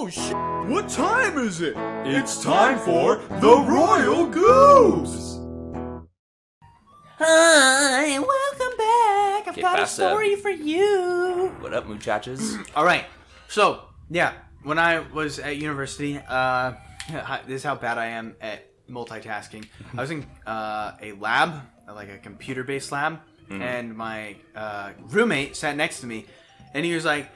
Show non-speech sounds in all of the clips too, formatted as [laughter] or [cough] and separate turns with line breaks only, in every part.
Oh shit! What time is it? It's time for the Royal Goobs!
Hi, welcome back. I've
Que
got a
pasa?
story for you.
What up, muchachas? [clears throat]
All right. So, yeah, when I was at university, uh, this is how bad I am at multitasking. I was in uh, a lab, like a computer-based lab, and my uh, roommate sat next to me, and he was like,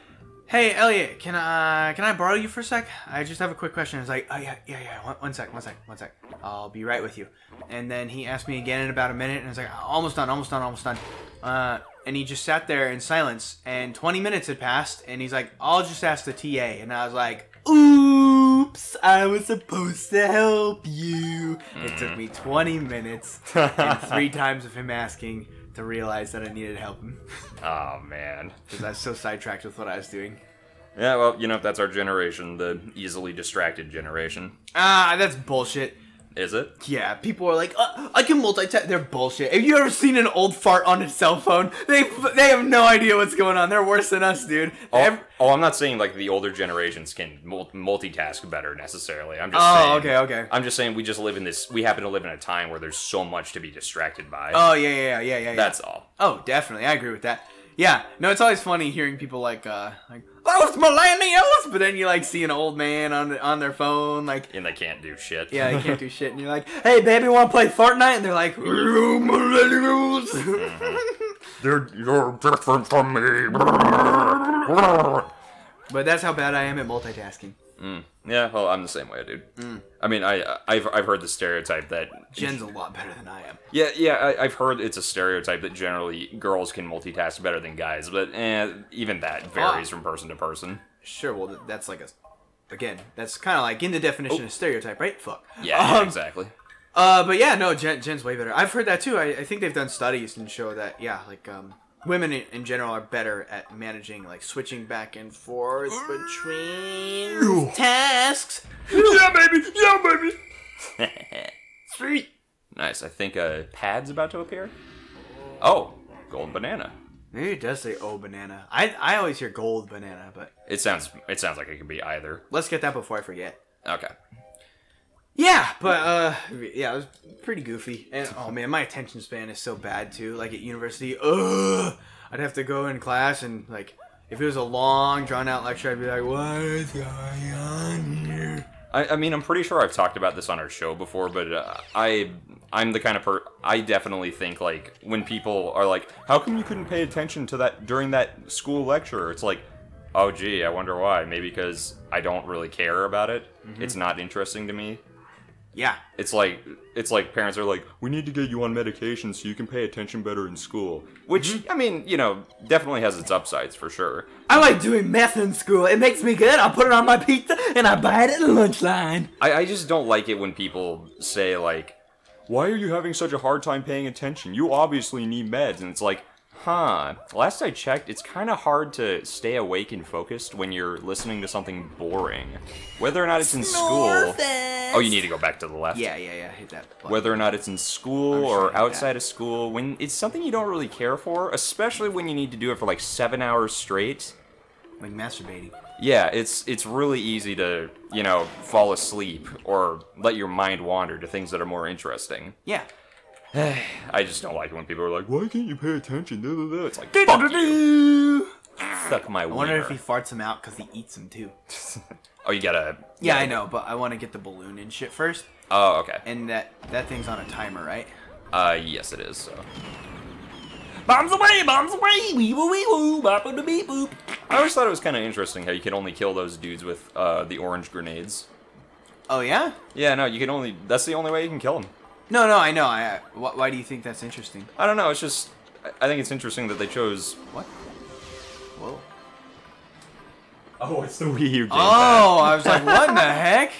"Hey, Elliot, can I can I borrow you for a sec? I just have a quick question." It's like, "Oh yeah, yeah, yeah. One, one sec, one sec, one sec. I'll be right with you." And then he asked me again in about a minute, and I was like, "Almost done, almost done, almost done." Uh, and he just sat there in silence, and 20 minutes had passed, and he's like, "I'll just ask the TA," and I was like, "Oops, I was supposed to help you." It took me 20 minutes and three [laughs] times of him asking to realize that I needed help
Oh man. [laughs]
because I was so sidetracked with what I was doing.
Yeah, well, you know that's our generation, the easily distracted generation.
Ah, that's bullshit.
Is it?
Yeah, people are like, uh, I can multitask. They're bullshit. Have you ever seen an old fart on a cell phone? They they have no idea what's going on. They're worse than us, dude.
Oh,
Ev-
oh, I'm not saying like the older generations can multitask better necessarily. I'm just
Oh,
saying.
okay, okay.
I'm just saying we just live in this. We happen to live in a time where there's so much to be distracted by.
oh yeah, yeah, yeah, yeah, yeah.
That's all.
Oh, definitely. I agree with that. Yeah. No, it's always funny hearing people like, uh, like, that was millennials, but then you like see an old man on on their phone, like.
And they can't do shit.
Yeah, they can't do [laughs] shit, and you're like, "Hey, baby, want to play Fortnite?" And they're like, "Millennials." [laughs]
They're, you're different from me.
but that's how bad I am at multitasking.
Yeah, well, I'm the same way, dude.
Mm.
I mean, I I've I've heard the stereotype that
Jen's a lot better than I am.
Yeah, yeah, I, I've heard it's a stereotype that generally girls can multitask better than guys, but eh, even that varies
Ah.
from person to person.
Sure, well, that's like a. Again, that's kind of like in the definition of stereotype, right? Fuck.
Yeah,
Um,
exactly.
Uh, but yeah, no, Jen, Jen's way better. I've heard that too. I, I think they've done studies and show that yeah, like um, women in, in general are better at managing like switching back and forth between tasks.
Yeah, baby! Yeah, baby! [laughs]
Sweet.
Nice. I think a pad's about to appear. Oh, gold banana.
Maybe it does say "oh banana." I I always hear "gold banana," but
It sounds it sounds like it could be either.
let's get that before I forget.
Okay.
Yeah, but uh, yeah, it was pretty goofy. And oh man, my attention span is so bad too. Like at university, ugh, I'd have to go in class and like, if it was a long, drawn out lecture, I'd be like, "What is going on here?"
I, I mean, I'm pretty sure I've talked about this on our show before, but uh, I I'm the kind of per I definitely think like when people are like, "How come you couldn't pay attention to that during that school lecture?" It's like, "Oh, gee, I wonder why. Maybe because I don't really care about it. It's not interesting to me."
Yeah,
It's like it's like parents are like, "We need to get you on medication so you can pay attention better in school." Which mm-hmm. I mean, you know, definitely has its upsides for sure.
I like doing meth in school. It makes me good. I put it on my pizza and I buy it at the lunch line.
I, I just don't like it when people say like, "Why are you having such a hard time paying attention? You obviously need meds." And it's like, huh? Last I checked, it's kind of hard to stay awake and focused when you're listening to something boring, whether or not it's in school. Oh, you need to go back to the left.
Yeah, yeah, yeah. Hit that. button.
Whether or not it's in school
I'm sure
or
did
outside
that.
of school, when it's something you don't really care for, especially when you need to do it for like seven hours straight.
like masturbating.
Yeah, it's it's really easy to you know fall asleep or let your mind wander to things that are more interesting.
Yeah. [sighs]
I just don't like it when people are like, "Why can't you pay attention?" It's like, fuck you. Suck my
I wonder if he farts them out because he eats them too. [laughs]
Oh, you gotta.
Yeah, I know, but I want to get the balloon and shit first.
Oh, okay.
And that that thing's on a timer, right?
Uh, yes, it is. So.
Bombs away, bombs away, wee woo wee woo, bop a beep boop.
I always thought it was kind of interesting how you could only kill those dudes with uh, the orange grenades.
Oh yeah?
Yeah, no, you can only. That's the only way you can kill them.
No, no, I know. I. Wh- why do you think that's interesting?
I don't know. It's just. I- I think it's interesting that they chose.
What? Whoa.
Oh, it's the Wii U game.
Oh, I was like, what in the [laughs] heck?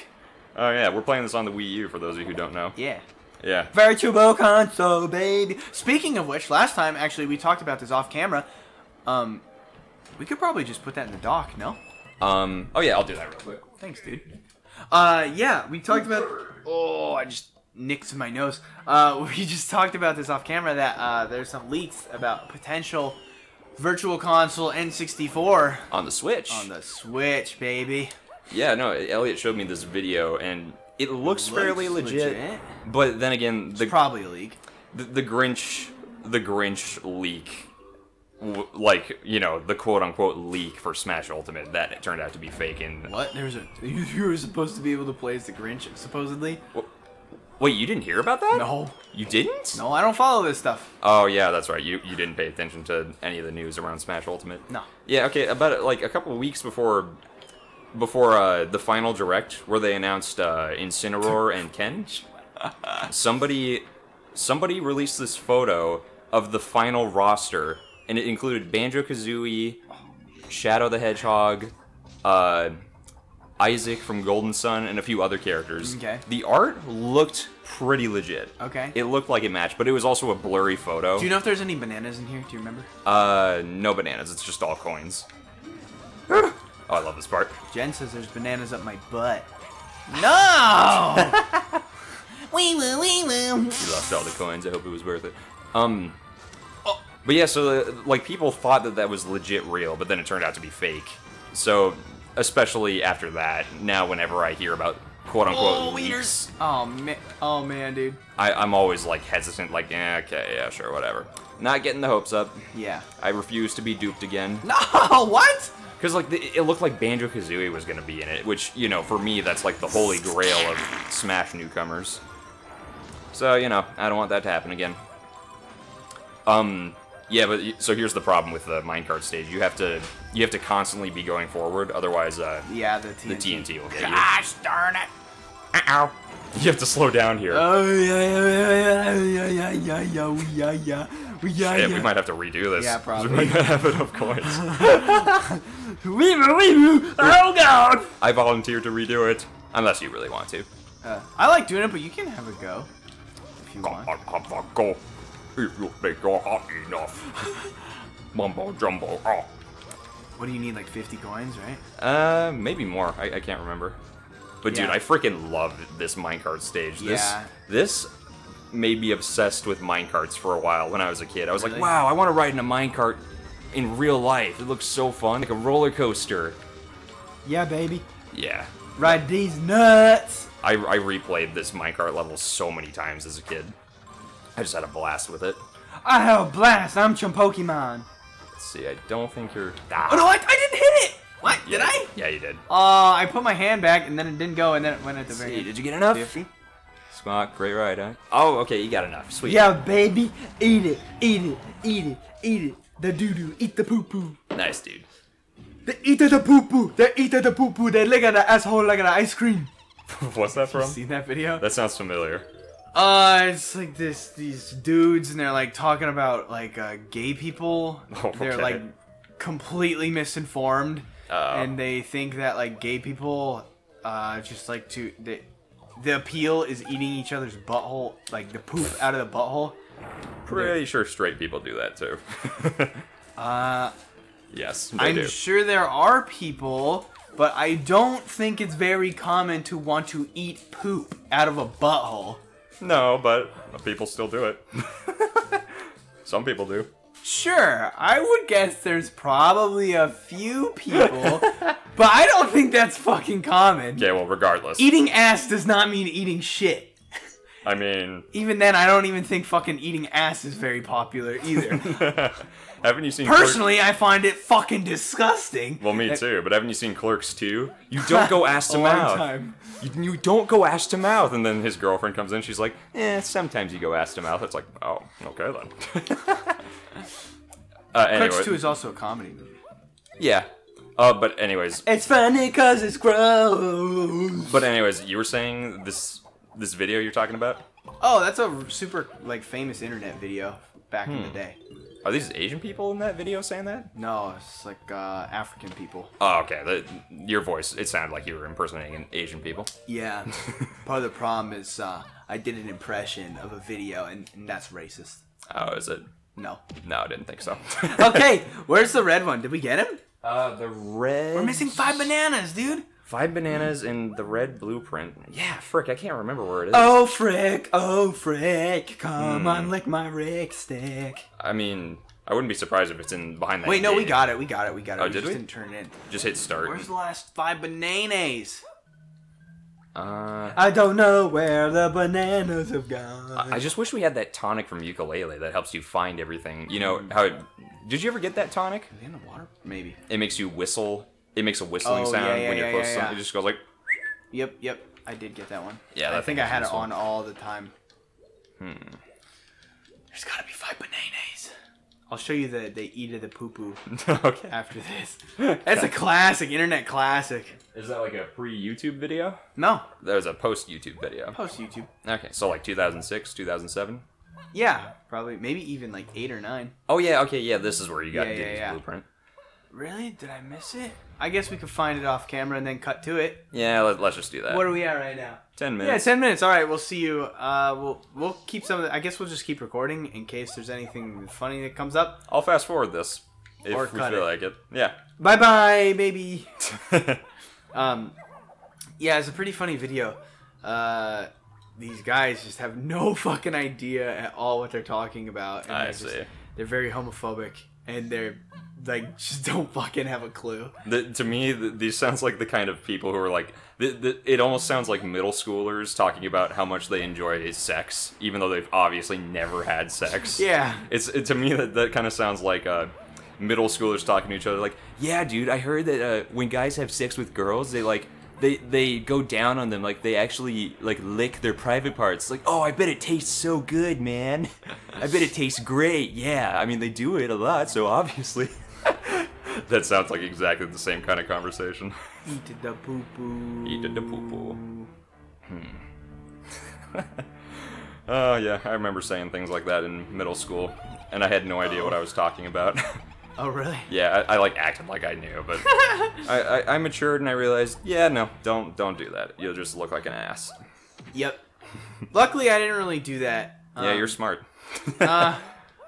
Oh yeah, we're playing this on the Wii U for those of you who don't know.
Yeah.
Yeah.
Virtual console, baby. Speaking of which, last time actually we talked about this off camera. Um, we could probably just put that in the dock. No?
Um. Oh yeah, I'll do that real quick.
Thanks, dude. Uh, yeah, we talked about. Oh, I just nicked my nose. Uh, [laughs] we just talked about this off camera that uh, there's some leaks about potential virtual console N64
On the Switch.
on the Switch, baby.
Yeah, no, Elliot showed me this video, and it looks, fairly
Looks
legit,
legit.
But then again, the,
Probably a leak.
the the Grinch, the Grinch leak, like you know, the quote unquote leak for Smash Ultimate, that turned out to be fake. And
What? There was a you, [laughs] you were supposed to be able to play as the Grinch, supposedly.
Wait, you didn't hear about that?
No,
you didn't.
no, I don't follow this stuff.
Oh yeah, that's right. You you didn't pay attention to any of the news around Smash Ultimate.
No.
Yeah, okay. About like a couple of weeks before, before uh, the final direct, where they announced uh, Incineroar and Ken, [laughs] somebody, somebody released this photo of the final roster, and it included Banjo Kazooie, Shadow the Hedgehog, uh, Isaac from Golden Sun, and a few other characters.
Okay.
The art looked pretty legit.
Okay.
It looked like it matched, but it was also a blurry photo.
Do you know if there's any bananas in here? Do you remember?
Uh, no bananas. It's just all coins. [sighs] oh, I love this part.
Jen says there's bananas up my butt. No! [laughs] wee woo wee woo.
You lost all the coins. I hope it was worth it. Um, but yeah, so uh, like people thought that that was legit real, but then it turned out to be fake. So, especially after that, now whenever I hear about quote unquote
Oh,
leaks.
Oh man, oh man, dude.
I, I'm always like hesitant, like, yeah, okay, yeah, sure, whatever. Not getting the hopes up.
Yeah.
I refuse to be duped again.
No, [laughs] what?
Because like the, it looked like Banjo Kazooie was gonna be in it, which you know for me that's like the holy grail of Smash newcomers. So you know I don't want that to happen again. Um, yeah, but so here's the problem with the minecart stage. You have to you have to constantly be going forward, otherwise uh,
Yeah, the TNT.
the TNT will get you.
Gosh darn it.
Ow! You have to slow down here.
Oh yeah yeah yeah yeah yeah yeah yeah yeah yeah
Shit, we might have to redo this.
Yeah,
'cause
probably.
We might not have enough coins.
Wee woo wee woo. Oh god.
I volunteer to redo it, unless you really want to.
Uh, I like doing it, but you can have a go if you
Go,
want.
go, go, go. If you think you're hot enough. [laughs] Mumbo jumbo. Oh.
What do you need? Like 50 coins, right?
Uh, maybe more. I, I can't remember. But dude, I freaking love this minecart stage. This this made me obsessed with minecarts for a while when I was a kid. I was
Really?
like, wow, I want to ride in a minecart in real life. It looks so fun, like a roller coaster.
Yeah, baby.
Yeah.
Ride these nuts.
I, I replayed this minecart level so many times as a kid. I just had a blast with it.
I have a blast. I'm Chum Pokemon.
Let's see, I don't think you're.
Oh no, I, I didn't hit it. What?
Yeah,
Did I?
Yeah, you did.
Uh, I put my hand back and then it didn't go and then it went at the very
See,
end.
did you get enough?
50?
Squawk, great ride, huh? Oh, okay, you got enough. Sweet.
Yeah, baby. Eat it. Eat it. Eat it. Eat it. The doo doo. Eat the poo poo.
Nice, dude.
They eat the poo poo. They eat the poo poo. They lick at the asshole like an ice cream. [laughs]
What's that from?
Seen that video?
That sounds familiar.
Uh, it's like this these dudes and they're like talking about like uh, gay people. [laughs] They're like completely misinformed,
Oh.
and they think that like gay people uh just like to the the appeal is eating each other's butthole, like the poop out of the butthole.
Pretty sure straight people do that too. [laughs]
Uh,
yes,
I'm
do.
sure there are people, but I don't think it's very common to want to eat poop out of a butthole.
No, but people still do it. [laughs] Some people do.
Sure, I would guess there's probably a few people, but I don't think that's fucking common.
Okay, well, regardless.
Eating ass does not mean eating shit.
I mean,
Even then, I don't even think fucking eating ass is very popular either. [laughs]
haven't you seen? Clerks-
Personally, I find it fucking disgusting.
well, me too. But haven't you seen Clerks 2? You don't go ass [laughs]
A
to
long
mouth.
time.
You, you don't go ass to mouth. And then his girlfriend comes in. She's like, "Eh, sometimes you go ass to mouth." It's like, oh, okay then. [laughs] uh, anyway,
Clerks 2 is also a comedy movie.
yeah. Uh, but anyways,
It's funny cause it's gross.
but anyways, you were saying this this video you're talking about?
Oh, that's a super like famous internet video back in the
Hmm.
day.
Are these Asian people in that video saying that?
No, it's like uh, African people.
Oh, okay. The, your voice, it sounded like you were impersonating an Asian people.
Yeah. [laughs] Part of the problem is uh, I did an impression of a video, and, and that's racist.
Oh, is it?
No.
No, I didn't think so.
Okay, [laughs] where's the red one? Did we get him?
Uh, the red.
We're missing five bananas, dude.
Five bananas in the red blueprint. Yeah, frick, I can't remember where it is.
Oh frick, oh frick, come
Hmm.
on, lick my rick stick.
I mean, I wouldn't be surprised if it's in behind that.
Wait, no, we got it. We got it. We got it.
Oh,
we
did
just
we?
didn't turn it.
Just hit start.
Where's the last five bananas?
Uh,
I don't know where the bananas have gone.
I just wish we had that tonic from Yooka-Laylee that helps you find everything. You know
Mm.
how? It, did you ever get that tonic?
In the water? Maybe.
It makes you whistle. It makes a whistling
Oh,
sound
yeah, yeah,
when you're
yeah,
close to something. It just goes like.
Yep, yep. I did get that one.
Yeah,
I think I had it on all the time. Hmm. There's gotta be five bananas. I'll show you the they eat of the poo poo [laughs]
okay.
after this. That's a classic, internet classic.
Is that like a pre-YouTube video?
No,
That was a post-YouTube video.
post YouTube.
Okay, so like 2006, 2007.
Yeah, probably maybe even like eight or nine.
Oh yeah, okay, yeah. This is where you got
Yeah, yeah, yeah.
blueprint.
Really? Did I miss it? I guess we could find it off camera and then cut to it.
Yeah, let, let's just do that.
What are we at right now?
Ten minutes.
Yeah, ten minutes. All right, we'll see you. Uh, we'll we'll keep some of the. I guess we'll just keep recording in case there's anything funny that comes up.
I'll fast forward this if
Or
we feel
it.
like it. Yeah.
Bye bye, baby. [laughs] Um, yeah, it's a pretty funny video. Uh, these guys just have no [laughs] fucking idea at all what they're talking about. and
I
they're just-
see.
they're very homophobic and they're like just don't fucking have a clue.
The, to me, th these sounds like the kind of people who are like. The, the, it almost sounds like middle schoolers talking about how much they enjoy sex, even though they've obviously never had sex.
Yeah.
It's it, to me that that kind of sounds like uh, middle schoolers talking to each other. Like, yeah, dude, I heard that uh, when guys have sex with girls, they like they they go down on them. Like they actually like lick their private parts. Like, oh, I bet it tastes so good, man. I bet it tastes great. Yeah, I mean they do it a lot, so obviously. [laughs] [laughs] that sounds like exactly the same kind of conversation.
Eat the poo poo.
Eat the poo poo. [laughs] Oh yeah, I remember saying things like that in middle school, and I had no idea what I was talking about. [laughs]
Oh really?
yeah, I, I like acted like I knew, but I, I, I matured and I realized, yeah, no, don't don't do that. You'll just look like an ass.
Yep. Luckily, I didn't really do that.
yeah,
Um,
you're smart.
uh,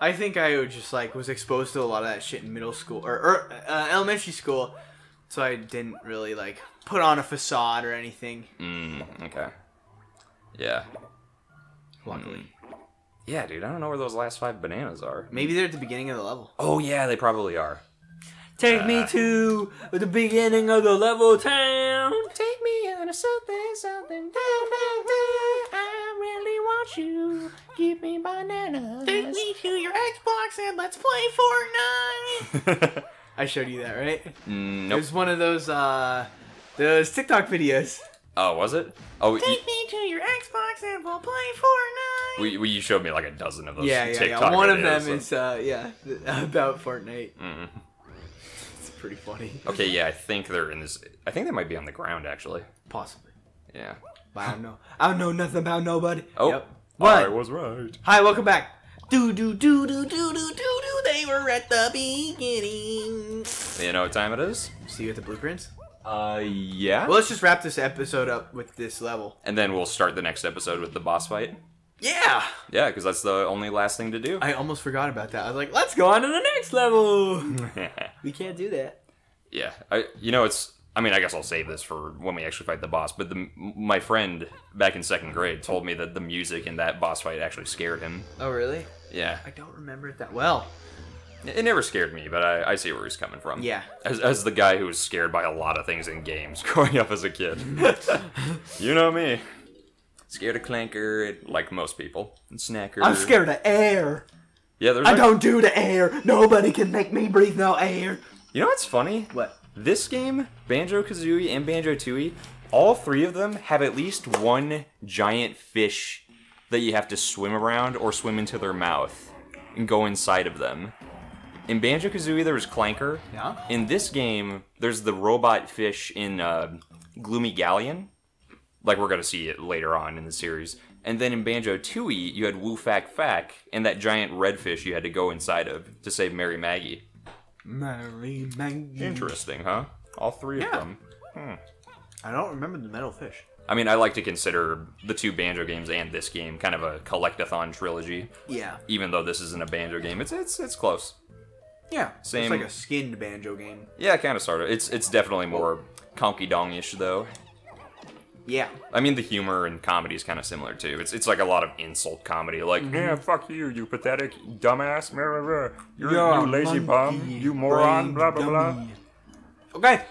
I think I just like was exposed to a lot of that shit in middle school or, or uh, elementary school, so I didn't really like put on a facade or anything.
mm, okay. Yeah.
Luckily,
Yeah, dude, I don't know where those last five bananas are.
maybe they're at the beginning of the level.
Oh yeah, they probably are.
Take me to the beginning of the level town.
Take me on a something, something. I really want you. Give me bananas.
Take me to your Xbox and let's play Fortnite. [laughs] I showed you that, right? It
nope.
was one of those uh those TikTok videos.
Oh, was it? Oh, y-
me to your Xbox and we'll play Fortnite.
we, we, you showed me like a dozen of those.
yeah, yeah,
TikTok
yeah. One of them
so-
is uh yeah [laughs] about Fortnite.
Mhm.
It's pretty funny.
Okay, yeah, I think they're in this. I think they might be on the ground actually.
Possibly.
Yeah.
But I don't know. I don't know nothing about nobody.
Oh,
Yep. What?
I was right.
Hi, welcome back. Do do do do do do do do. They were at the beginning.
You know what time it is?
See you at the blueprints.
Uh, yeah.
Well, let's just wrap this episode up with this level.
and then we'll start the next episode with the boss fight.
Yeah.
Yeah, because that's the only last thing to do.
I almost forgot about that. I was like, let's go on to the next level. [laughs] we can't do that.
yeah, I. You know, it's. I mean, I guess I'll save this for when we actually fight the boss. But the my friend back in second grade told me that the music in that boss fight actually scared him.
Oh, really?
Yeah,
I don't remember it that well.
it never scared me, but I, I see where he's coming from.
Yeah.
As, as the guy who was scared by a lot of things in games [laughs] growing up as a kid. [laughs] you know me. Scared of Clanker, like most people. And Snacker.
I'm scared of air.
Yeah, there's.
I
like-
don't do the air. Nobody can make me breathe no air.
You know what's funny?
What?
This game, Banjo Kazooie and Banjo Tooie, all three of them have at least one giant fish that you have to swim around or swim into their mouth and go inside of them. In Banjo Kazooie, there was Clanker.
Yeah.
In this game, there's the robot fish in uh, Gloomy Galleon. Like we're gonna see it later on in the series. And then in Banjo Tooie, you had Woo Fak Fak and that giant red fish you had to go inside of to save Merry Maggie.
Merry Maggie.
Interesting, huh? All three
Yeah.
of them. Hmm.
I don't remember the metal fish.
I mean, I like to consider the two Banjo games and this game kind of a collectathon trilogy.
Yeah.
Even though this isn't a Banjo game, it's it's it's close.
Yeah.
Same-
It's like a skinned banjo game.
Yeah, kind of sort of. It's it's definitely more conky dongish though.
Yeah.
I mean, the humor and comedy is kind of similar too. It's it's like a lot of insult comedy, like mm-hmm. yeah, fuck you, you pathetic dumbass, blah, blah, blah. You're, you lazy bum, you moron, blah blah blah.
Okay.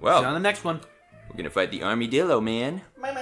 Well,
On the next one.
we're gonna fight the armadillo man.
Bye